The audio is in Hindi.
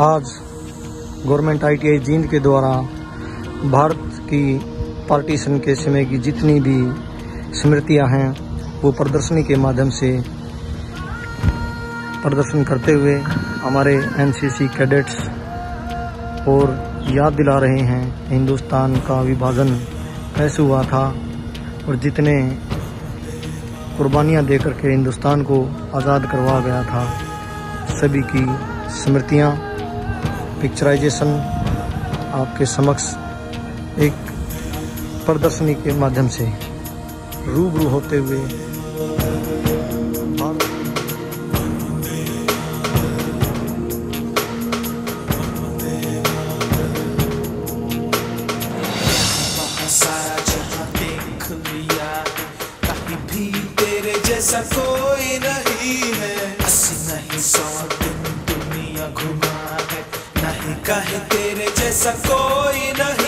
आज गवर्नमेंट आईटीआई जींद के द्वारा भारत की पार्टीशन के समय की जितनी भी स्मृतियाँ हैं, वो प्रदर्शनी के माध्यम से प्रदर्शन करते हुए हमारे एनसीसी कैडेट्स और याद दिला रहे हैं, हिंदुस्तान का विभाजन कैसे हुआ था और जितने कुर्बानियाँ देकर के हिंदुस्तान को आज़ाद करवा गया था, सभी की स्मृतियाँ पिक्चराइजेशन आपके समक्ष एक प्रदर्शनी के माध्यम से रूबरू होते हुए तेरे जैसा कोई नहीं है। नहीं सौ कहीं तेरे जैसा कोई नहीं।